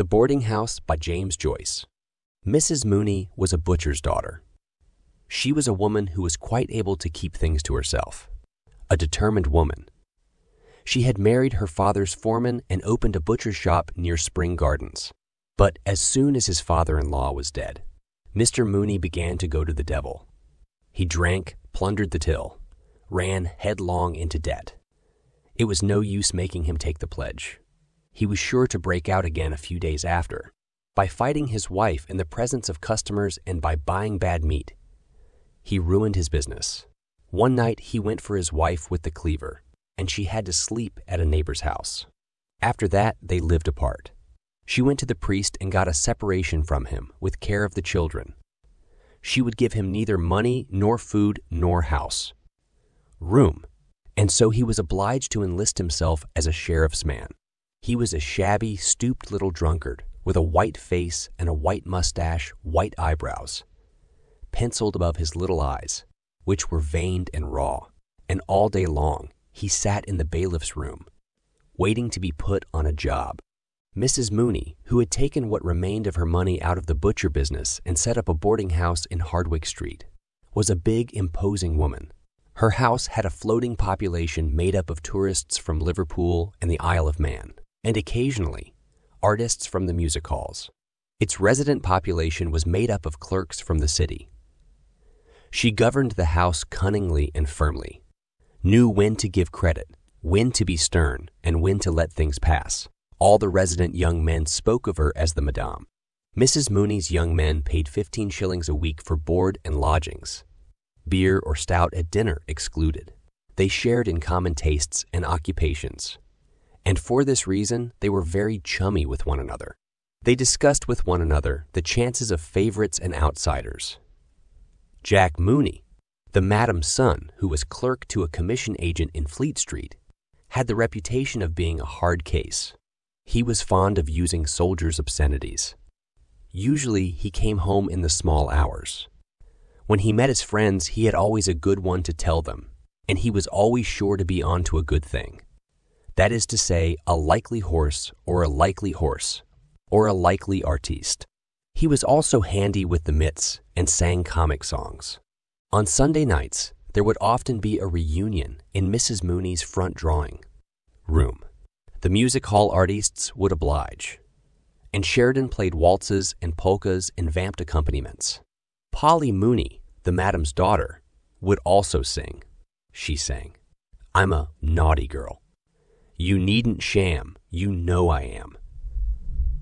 The Boarding House by James Joyce. Mrs. Mooney was a butcher's daughter. She was a woman who was quite able to keep things to herself, a determined woman. She had married her father's foreman and opened a butcher's shop near Spring Gardens. But as soon as his father in law was dead, Mr. Mooney began to go to the devil. He drank, plundered the till, ran headlong into debt. It was no use making him take the pledge. He was sure to break out again a few days after, by fighting his wife in the presence of customers and by buying bad meat. He ruined his business. One night he went for his wife with the cleaver, and she had to sleep at a neighbor's house. After that, they lived apart. She went to the priest and got a separation from him with care of the children. She would give him neither money nor food nor house. Room. And so he was obliged to enlist himself as a sheriff's man. He was a shabby, stooped little drunkard with a white face and a white mustache, white eyebrows, penciled above his little eyes, which were veined and raw. And all day long he sat in the bailiff's room, waiting to be put on a job. Mrs. Mooney, who had taken what remained of her money out of the butcher business and set up a boarding house in Hardwicke Street, was a big, imposing woman. Her house had a floating population made up of tourists from Liverpool and the Isle of Man, and occasionally artists from the music halls. Its resident population was made up of clerks from the city. She governed the house cunningly and firmly, knew when to give credit, when to be stern, and when to let things pass. All the resident young men spoke of her as the Madame. Mrs. Mooney's young men paid 15 shillings a week for board and lodgings, beer or stout at dinner excluded. They shared in common tastes and occupations, and for this reason they were very chummy with one another. They discussed with one another the chances of favorites and outsiders. Jack Mooney, the madam's son, who was clerk to a commission agent in Fleet Street, had the reputation of being a hard case. He was fond of using soldiers' obscenities. Usually he came home in the small hours. When he met his friends, he had always a good one to tell them, and he was always sure to be on to a good thing. That is to say, a likely horse or a likely horse or a likely artiste. He was also handy with the mitts and sang comic songs. On Sunday nights, there would often be a reunion in Mrs. Mooney's front drawing room. The music hall artists would oblige, and Sheridan played waltzes and polkas and vamped accompaniments. Polly Mooney, the madam's daughter, would also sing. She sang, I'm a naughty girl. You needn't sham, you know I am.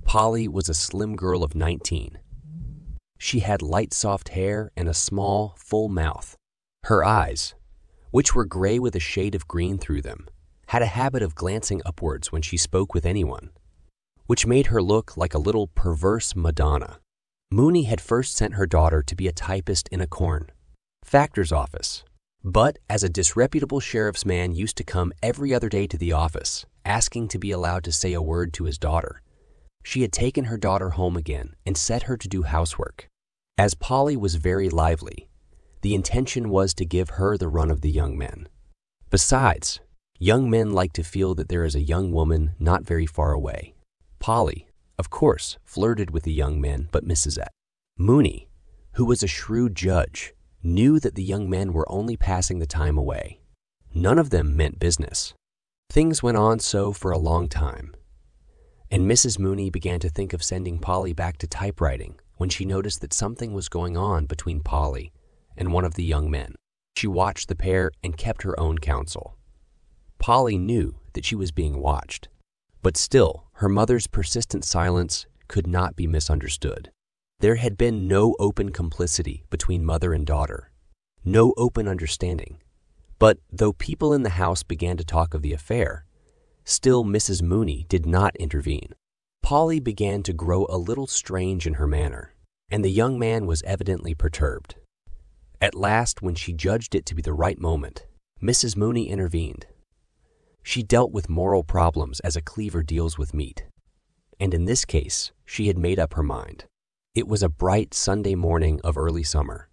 Polly was a slim girl of 19. She had light soft hair and a small, full mouth. Her eyes, which were gray with a shade of green through them, had a habit of glancing upwards when she spoke with anyone, which made her look like a little perverse Madonna. Mooney had first sent her daughter to be a typist in a corn factor's office, but as a disreputable sheriff's man used to come every other day to the office, asking to be allowed to say a word to his daughter, she had taken her daughter home again and set her to do housework. As Polly was very lively, the intention was to give her the run of the young men. Besides, young men like to feel that there is a young woman not very far away. Polly, of course, flirted with the young men, but Mrs. Et. Mooney, who was a shrewd judge, knew that the young men were only passing the time away. None of them meant business. Things went on so for a long time, and Mrs. Mooney began to think of sending Polly back to typewriting when she noticed that something was going on between Polly and one of the young men. She watched the pair and kept her own counsel. Polly knew that she was being watched, but still her mother's persistent silence could not be misunderstood. There had been no open complicity between mother and daughter, no open understanding. But though people in the house began to talk of the affair, still Mrs. Mooney did not intervene. Polly began to grow a little strange in her manner, and the young man was evidently perturbed. At last, when she judged it to be the right moment, Mrs. Mooney intervened. She dealt with moral problems as a cleaver deals with meat. And in this case, she had made up her mind. It was a bright Sunday morning of early summer,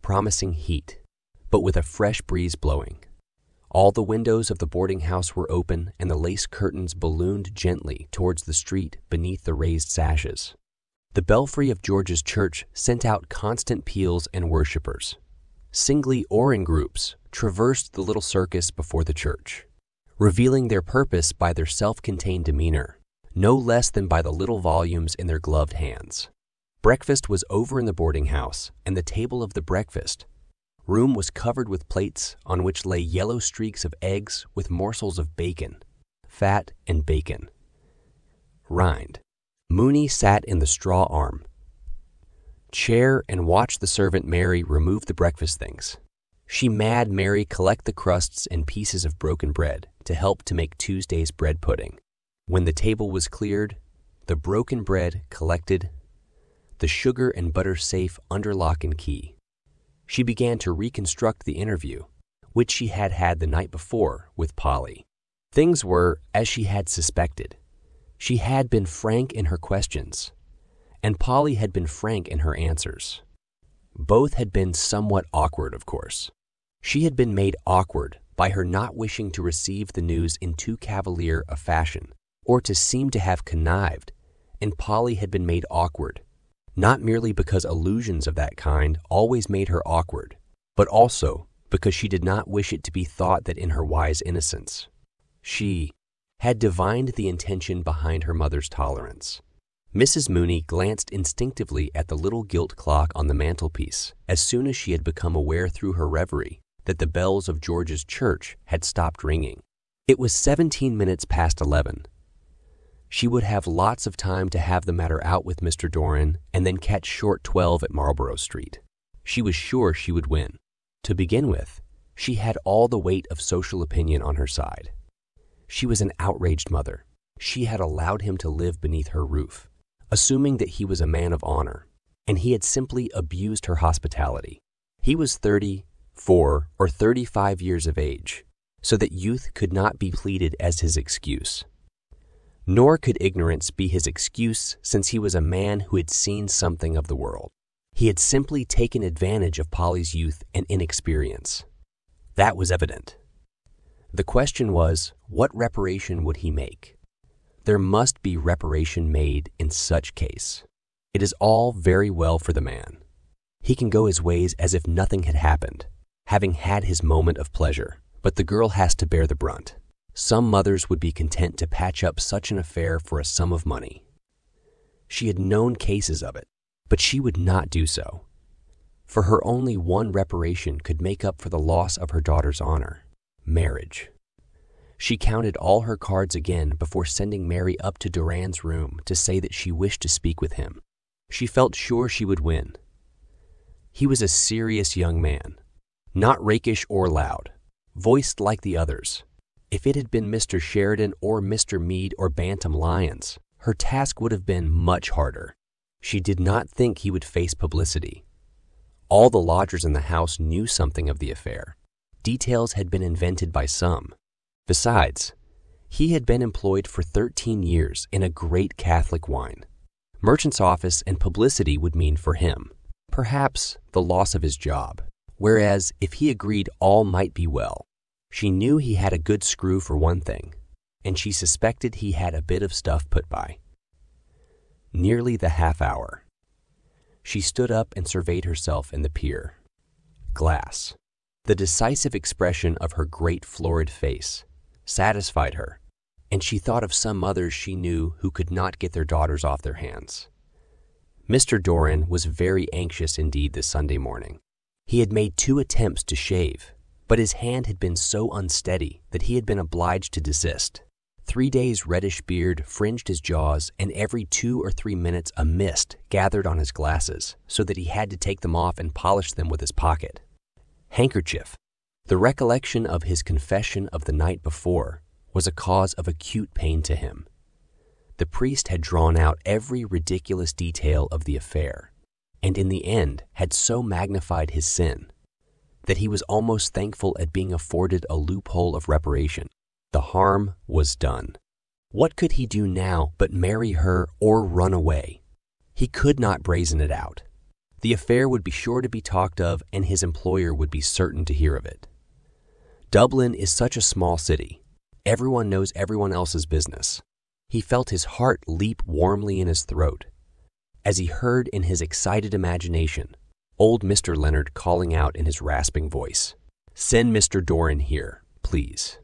promising heat, but with a fresh breeze blowing. All the windows of the boarding house were open, and the lace curtains ballooned gently towards the street beneath the raised sashes. The belfry of George's church sent out constant peals and worshippers. Singly or in groups, traversed the little circus before the church, revealing their purpose by their self contained demeanor, no less than by the little volumes in their gloved hands. Breakfast was over in the boarding house, and the table of the breakfast room was covered with plates on which lay yellow streaks of eggs with morsels of bacon, fat and bacon. Rind. Mooney sat in the straw arm, chair and watched the servant Mary remove the breakfast things. She mad Mary collect the crusts and pieces of broken bread to help to make Tuesday's bread pudding. When the table was cleared, the broken bread collected, the sugar and butter safe under lock and key. She began to reconstruct the interview, which she had had the night before with Polly. Things were as she had suspected. She had been frank in her questions, and Polly had been frank in her answers. Both had been somewhat awkward, of course. She had been made awkward by her not wishing to receive the news in too cavalier a fashion, or to seem to have connived, and Polly had been made awkward, not merely because allusions of that kind always made her awkward, but also because she did not wish it to be thought that in her wise innocence, she had divined the intention behind her mother's tolerance. Mrs. Mooney glanced instinctively at the little gilt clock on the mantelpiece as soon as she had become aware through her reverie that the bells of George's church had stopped ringing. It was 17 minutes past 11. She would have lots of time to have the matter out with Mr. Doran and then catch short 12 at Marlborough Street. She was sure she would win. To begin with, she had all the weight of social opinion on her side. She was an outraged mother. She had allowed him to live beneath her roof, assuming that he was a man of honor, and he had simply abused her hospitality. He was 34 or 35 years of age, so that youth could not be pleaded as his excuse. Nor could ignorance be his excuse since he was a man who had seen something of the world. He had simply taken advantage of Polly's youth and inexperience. That was evident. The question was, what reparation would he make? There must be reparation made in such case. It is all very well for the man. He can go his ways as if nothing had happened, having had his moment of pleasure, but the girl has to bear the brunt. Some mothers would be content to patch up such an affair for a sum of money. She had known cases of it, but she would not do so. For her only one reparation could make up for the loss of her daughter's honor marriage. She counted all her cards again before sending Mary up to Doran's room to say that she wished to speak with him. She felt sure she would win. He was a serious young man, not rakish or loud, voiced like the others. If it had been Mr. Sheridan or Mr. Meade or Bantam Lyons, her task would have been much harder. She did not think he would face publicity. All the lodgers in the house knew something of the affair, details had been invented by some. Besides, he had been employed for 13 years in a great Catholic wine. Merchant's office and publicity would mean for him, perhaps, the loss of his job. Whereas, if he agreed all might be well, she knew he had a good screw for one thing, and she suspected he had a bit of stuff put by. Nearly the half hour. She stood up and surveyed herself in the pier. Glass. The decisive expression of her great florid face satisfied her, and she thought of some mothers she knew who could not get their daughters off their hands. Mr. Doran was very anxious indeed this Sunday morning. He had made two attempts to shave, but his hand had been so unsteady that he had been obliged to desist. Three days' reddish beard fringed his jaws, and every two or three minutes a mist gathered on his glasses, so that he had to take them off and polish them with his pocket handkerchief. The recollection of his confession of the night before was a cause of acute pain to him. The priest had drawn out every ridiculous detail of the affair, and in the end had so magnified his sin that he was almost thankful at being afforded a loophole of reparation. The harm was done. What could he do now but marry her or run away? He could not brazen it out. The affair would be sure to be talked of, and his employer would be certain to hear of it. Dublin is such a small city. Everyone knows everyone else's business. He felt his heart leap warmly in his throat as he heard in his excited imagination old Mr. Leonard calling out in his rasping voice, Send Mr. Doran here, please.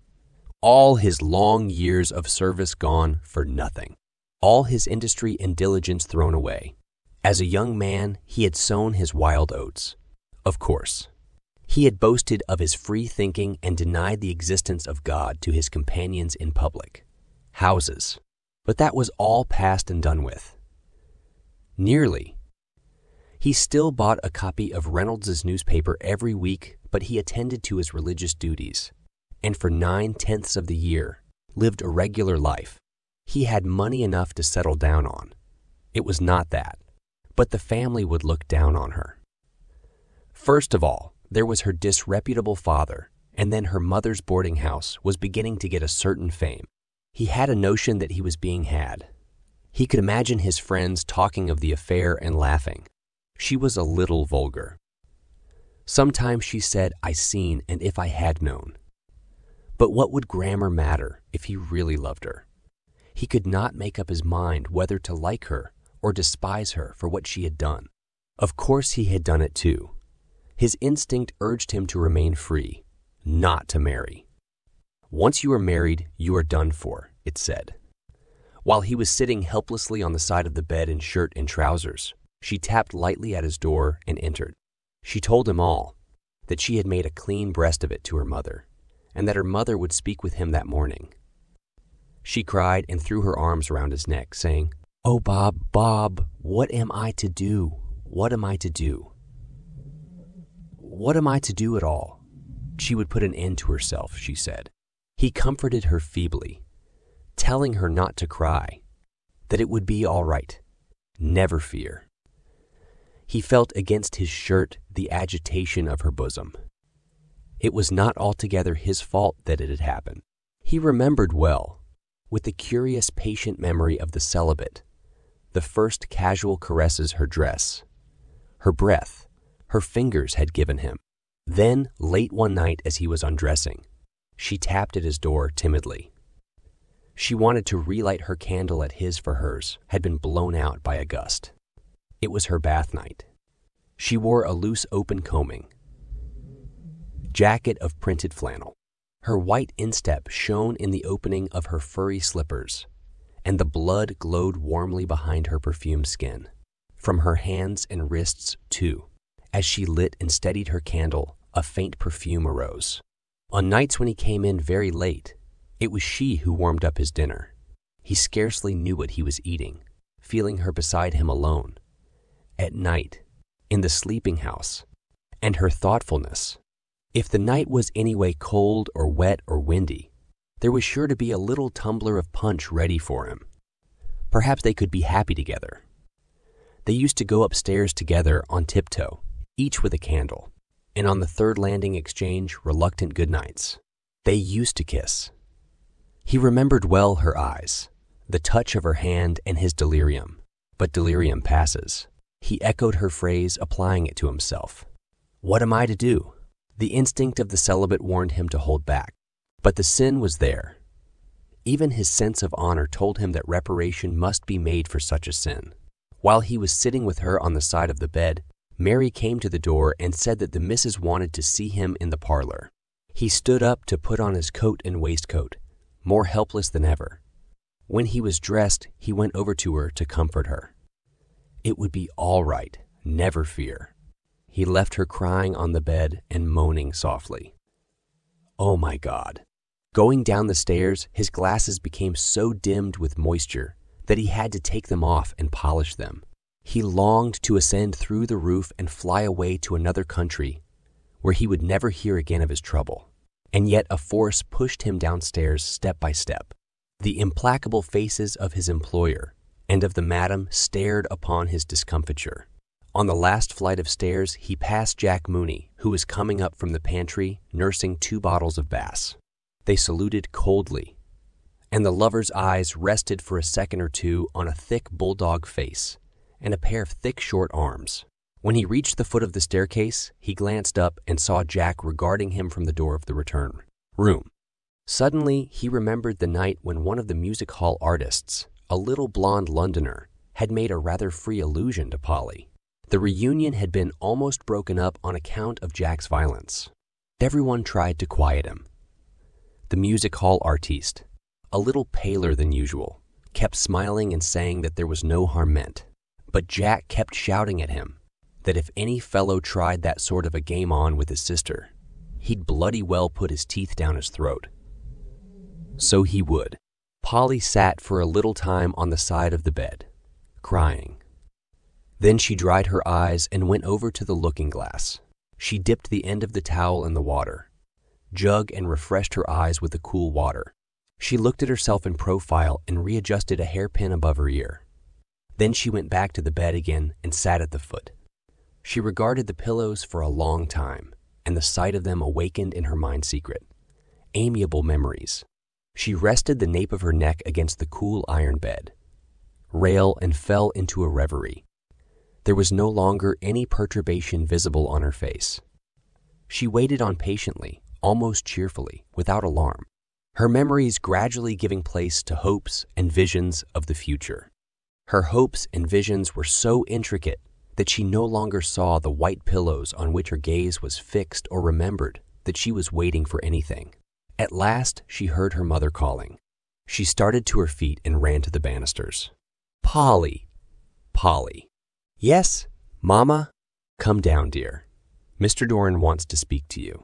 All his long years of service gone for nothing. All his industry and diligence thrown away. As a young man, he had sown his wild oats. Of course. He had boasted of his free thinking and denied the existence of God to his companions in public. Houses. But that was all past and done with. Nearly. He still bought a copy of Reynolds's newspaper every week, but he attended to his religious duties, and for nine tenths of the year lived a regular life. He had money enough to settle down on. It was not that, but the family would look down on her. First of all, there was her disreputable father, and then her mother's boarding house was beginning to get a certain fame. He had a notion that he was being had. He could imagine his friends talking of the affair and laughing. She was a little vulgar. Sometimes she said, I seen, and if I had known. But what would grammar matter if he really loved her? He could not make up his mind whether to like her or despise her for what she had done. Of course, he had done it too. His instinct urged him to remain free, not to marry. Once you are married, you are done for, it said. While he was sitting helplessly on the side of the bed in shirt and trousers, she tapped lightly at his door and entered. She told him all that she had made a clean breast of it to her mother, and that her mother would speak with him that morning. She cried and threw her arms round his neck, saying, Oh, Bob, Bob, what am I to do? What am I to do? What am I to do at all? She would put an end to herself, she said. He comforted her feebly, telling her not to cry, that it would be all right. Never fear. He felt against his shirt the agitation of her bosom. It was not altogether his fault that it had happened. He remembered well, with the curious patient memory of the celibate, the first casual caresses her dress, her breath, her fingers had given him. Then, late one night as he was undressing, she tapped at his door timidly. She wanted to relight her candle at his for hers had been blown out by a gust. It was her bath night. She wore a loose open combing, jacket of printed flannel. Her white instep shone in the opening of her furry slippers, and the blood glowed warmly behind her perfumed skin. From her hands and wrists, too, as she lit and steadied her candle, a faint perfume arose. On nights when he came in very late, it was she who warmed up his dinner. He scarcely knew what he was eating, feeling her beside him alone. At night, in the sleeping house, and her thoughtfulness. If the night was anyway cold or wet or windy, there was sure to be a little tumbler of punch ready for him. Perhaps they could be happy together. They used to go upstairs together on tiptoe, each with a candle, and on the third landing exchange reluctant good nights. They used to kiss, he remembered well her eyes, the touch of her hand, and his delirium. But delirium passes. He echoed her phrase, applying it to himself. What am I to do? The instinct of the celibate warned him to hold back. But the sin was there. Even his sense of honor told him that reparation must be made for such a sin. While he was sitting with her on the side of the bed, Mary came to the door and said that the missus wanted to see him in the parlor. He stood up to put on his coat and waistcoat more helpless than ever. When he was dressed, he went over to her to comfort her. It would be all right, never fear. He left her crying on the bed and moaning softly. Oh my God. Going down the stairs, his glasses became so dimmed with moisture that he had to take them off and polish them. He longed to ascend through the roof and fly away to another country where he would never hear again of his trouble and yet a force pushed him downstairs step by step. The implacable faces of his employer and of the madam stared upon his discomfiture. On the last flight of stairs, he passed Jack Mooney, who was coming up from the pantry nursing two bottles of Bass. They saluted coldly, and the lover's eyes rested for a second or two on a thick bulldog face and a pair of thick short arms. When he reached the foot of the staircase, he glanced up and saw Jack regarding him from the door of the return. room. Suddenly, he remembered the night when one of the music hall artists, a little blonde Londoner, had made a rather free allusion to Polly. The reunion had been almost broken up on account of Jack's violence. Everyone tried to quiet him. The music hall artiste, a little paler than usual, kept smiling and saying that there was no harm meant. But Jack kept shouting at him that if any fellow tried that sort of a game on with his sister, he'd bloody well put his teeth down his throat. So he would. Polly sat for a little time on the side of the bed, crying. Then she dried her eyes and went over to the looking glass. She dipped the end of the towel in the water, jug and refreshed her eyes with the cool water. She looked at herself in profile and readjusted a hairpin above her ear. Then she went back to the bed again and sat at the foot. She regarded the pillows for a long time, and the sight of them awakened in her mind secret. Amiable memories. She rested the nape of her neck against the cool iron bed, rail, and fell into a reverie. There was no longer any perturbation visible on her face. She waited on patiently, almost cheerfully, without alarm, her memories gradually giving place to hopes and visions of the future. Her hopes and visions were so intricate that she no longer saw the white pillows on which her gaze was fixed or remembered that she was waiting for anything. At last, she heard her mother calling. She started to her feet and ran to the banisters. Polly! Polly! Yes, Mamma? Come down, dear. Mr. Doran wants to speak to you.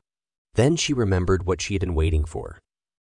Then she remembered what she had been waiting for